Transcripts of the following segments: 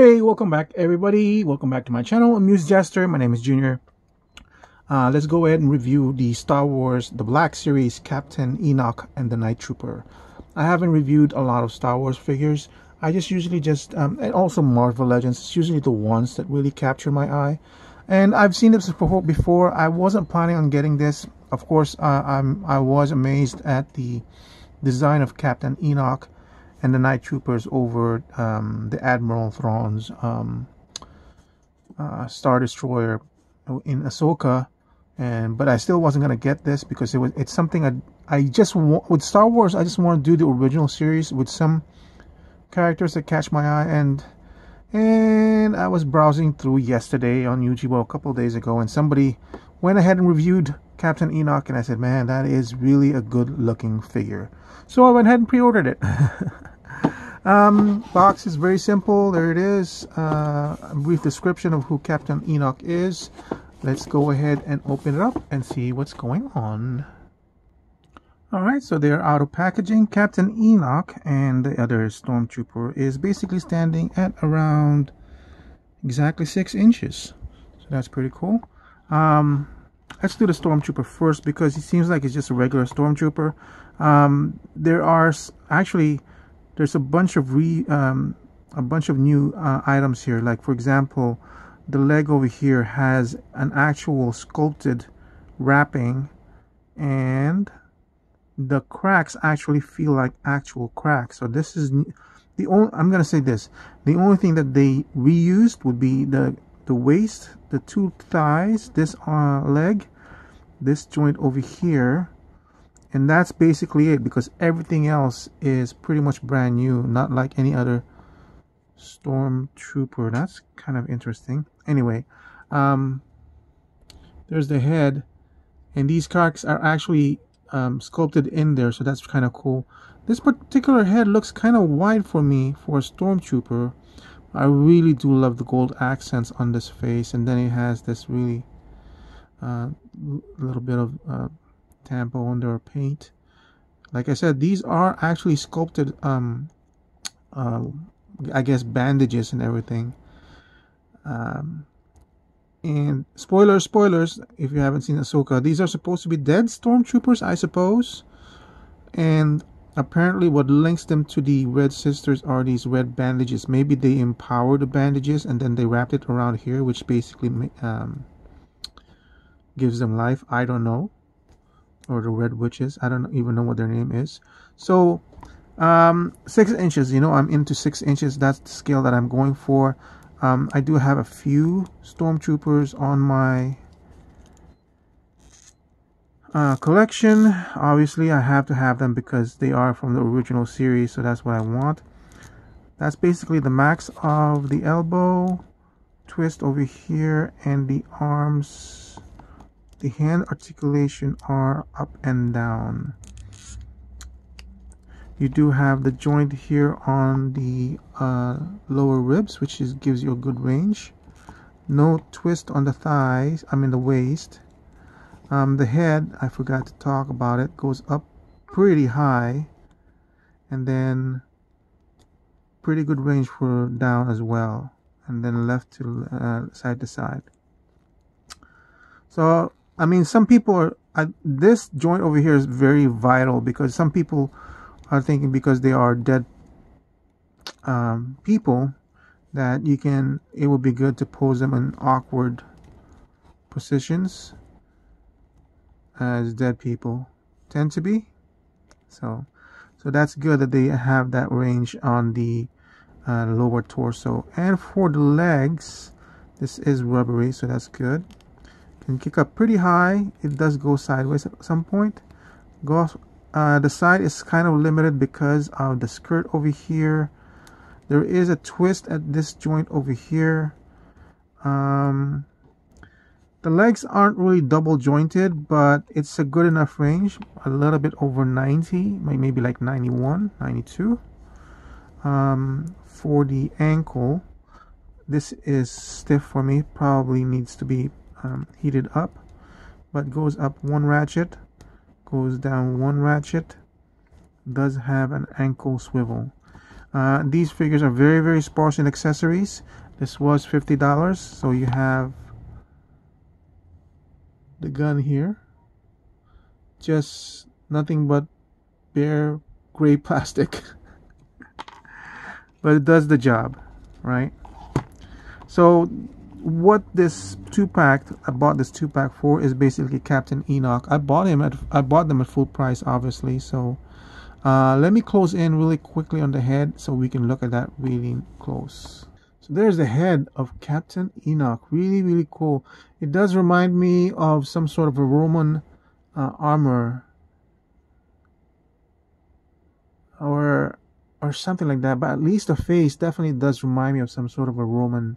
Hey, welcome back everybody. Welcome back to my channel, Amused Jester. My name is Junior. Uh, let's go ahead and review the Star Wars The Black Series Captain Enoch and the Night Trooper. I haven't reviewed a lot of Star Wars figures. I just usually just, um, and also Marvel Legends, it's usually the ones that really capture my eye. And I've seen this before. I wasn't planning on getting this. Of course, uh, I'm, I was amazed at the design of Captain Enoch and the night troopers over um, the Admiral Thrawn's um, uh, Star Destroyer in Ahsoka, and but I still wasn't gonna get this because it was it's something I I just want with Star Wars. I just want to do the original series with some characters that catch my eye. And and I was browsing through yesterday on YouTube a couple days ago and somebody went ahead and reviewed Captain Enoch and I said man that is really a good looking figure. So I went ahead and pre-ordered it Um, box is very simple. There it is. Uh, a brief description of who Captain Enoch is. Let's go ahead and open it up and see what's going on. Alright, so they're out of packaging. Captain Enoch and the other stormtrooper is basically standing at around exactly 6 inches. So that's pretty cool. Um, let's do the stormtrooper first because he seems like it's just a regular stormtrooper. Um, there are actually there's a bunch of re um, a bunch of new uh, items here. Like for example the leg over here has an actual sculpted wrapping and the cracks actually feel like actual cracks. So this is the only I'm gonna say this. The only thing that they reused would be the the waist the two thighs this uh, leg this joint over here and that's basically it because everything else is pretty much brand new not like any other stormtrooper. That's kind of interesting. Anyway um, there's the head and these cards are actually um, sculpted in there so that's kind of cool. This particular head looks kind of wide for me for a stormtrooper. I really do love the gold accents on this face and then it has this really uh, little bit of uh, tampo under paint. Like I said these are actually sculpted um uh, I guess bandages and everything. Um and spoilers spoilers if you haven't seen Ahsoka these are supposed to be dead stormtroopers I suppose. And apparently what links them to the red sisters are these red bandages. Maybe they empower the bandages and then they wrapped it around here which basically um, gives them life. I don't know or the red witches. I don't even know what their name is. So um, six inches you know i'm into six inches. That's the scale that i'm going for. Um, i do have a few stormtroopers on my uh, collection. Obviously i have to have them because they are from the original series so that's what i want. That's basically the max of the elbow twist over here and the arms the hand articulation are up and down. You do have the joint here on the uh, lower ribs which is gives you a good range. No twist on the thighs I mean the waist. Um, the head I forgot to talk about it goes up pretty high. And then pretty good range for down as well. And then left to uh, side to side. So I mean, some people are, uh, this joint over here is very vital because some people are thinking because they are dead um, people that you can, it would be good to pose them in awkward positions as dead people tend to be. So, so that's good that they have that range on the uh, lower torso. And for the legs, this is rubbery, so that's good can kick up pretty high. It does go sideways at some point. Go uh, the side is kind of limited because of the skirt over here. There is a twist at this joint over here. Um, the legs aren't really double jointed but it's a good enough range. A little bit over 90 maybe like 91 92 um, for the ankle this is stiff for me. Probably needs to be um, heated up but goes up one ratchet goes down one ratchet does have an ankle swivel Uh, these figures are very, very sparse in accessories. This was $50. So you have the gun here. Just nothing but bare gray plastic. but it does the job, right? So what this two pack I bought this two pack for is basically Captain Enoch. I bought him at I bought them at full price, obviously. So uh, let me close in really quickly on the head so we can look at that really close. So there's the head of Captain Enoch. Really, really cool. It does remind me of some sort of a Roman uh, armor or or something like that. But at least the face definitely does remind me of some sort of a Roman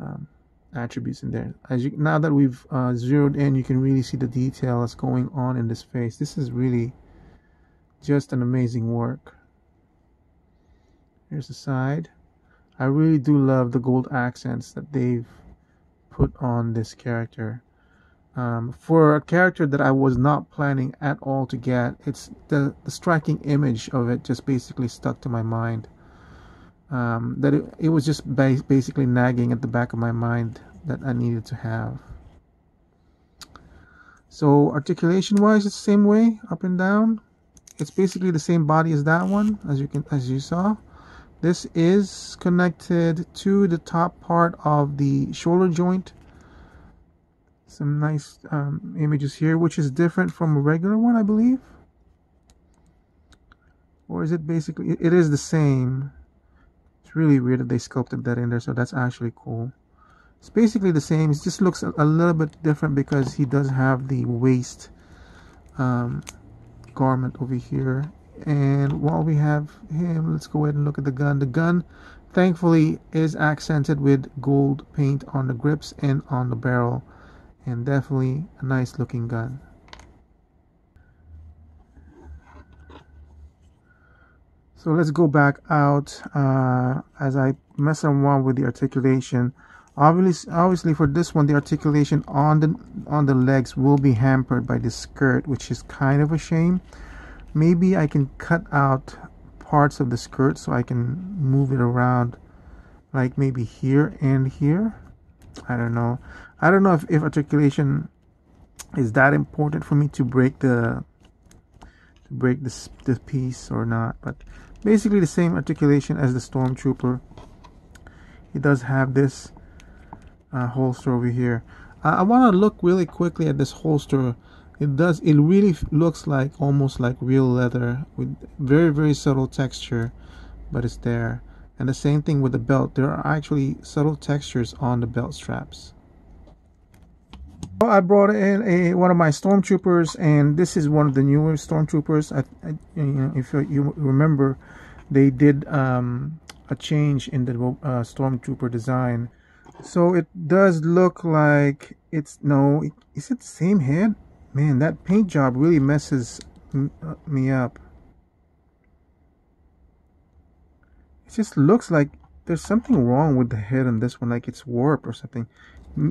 um, attributes in there. As you now that we've uh, zeroed in, you can really see the detail that's going on in this face. This is really just an amazing work. Here's the side. I really do love the gold accents that they've put on this character. Um, for a character that I was not planning at all to get, it's the, the striking image of it just basically stuck to my mind. Um, that it, it was just basically nagging at the back of my mind that I needed to have. So articulation wise, it's the same way, up and down. It's basically the same body as that one, as you can as you saw. This is connected to the top part of the shoulder joint. Some nice um, images here, which is different from a regular one, I believe. Or is it basically, it is the same. Really weird that they sculpted that in there, so that's actually cool. It's basically the same, it just looks a, a little bit different because he does have the waist um, garment over here. And while we have him let's go ahead and look at the gun. The gun thankfully is accented with gold paint on the grips and on the barrel. And definitely a nice looking gun so let's go back out uh, as I mess around with the articulation. Obviously obviously for this one the articulation on the on the legs will be hampered by the skirt which is kind of a shame. Maybe I can cut out parts of the skirt so I can move it around like maybe here and here. I don't know. I don't know if, if articulation is that important for me to break the to break this this piece or not but basically the same articulation as the stormtrooper. It does have this uh, holster over here. I, I want to look really quickly at this holster. It does it really looks like almost like real leather with very very subtle texture but it's there. And the same thing with the belt. There are actually subtle textures on the belt straps I brought in a one of my stormtroopers and this is one of the newer stormtroopers. I, I you know if you remember they did um, a change in the uh, stormtrooper design. So it does look like it's no is it the same head? Man, that paint job really messes uh, me up. It just looks like there's something wrong with the head on this one, like it's warped or something.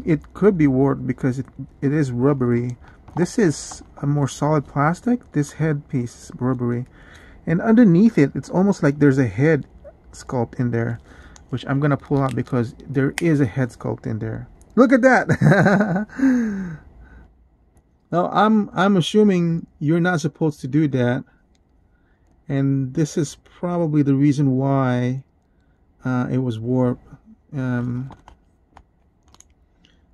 It could be warped because it, it is rubbery. This is a more solid plastic. This headpiece is rubbery. And underneath it, it's almost like there's a head sculpt in there, which I'm to pull out because there is a head sculpt in there. Look at that! Now I'm I'm assuming you're not supposed to do that, and this is probably the reason why uh, it was warped. Um,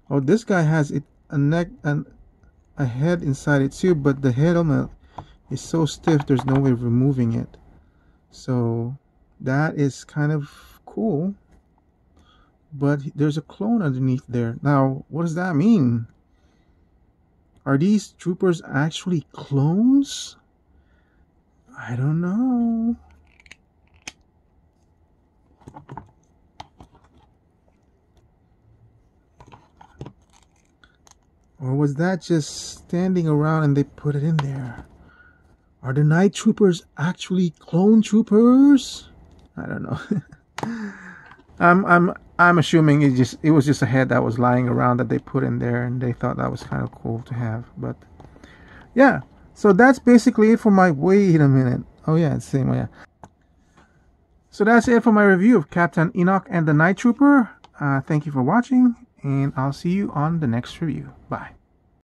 oh, this guy has it a neck and a head inside it too, but the head the is so stiff. There's no way of removing it. So that is kind of cool. But there's a clone underneath there. Now, what does that mean? Are these troopers actually clones? I don't know. Or was that just standing around and they put it in there? Are the night troopers actually clone troopers? I don't know. I'm I'm I'm assuming it just it was just a head that was lying around that they put in there and they thought that was kind of cool to have. But yeah, so that's basically it for my wait a minute. Oh yeah, it's the same way. Yeah. So that's it for my review of Captain Enoch and the Night Trooper. Uh, thank you for watching, and I'll see you on the next review. Bye.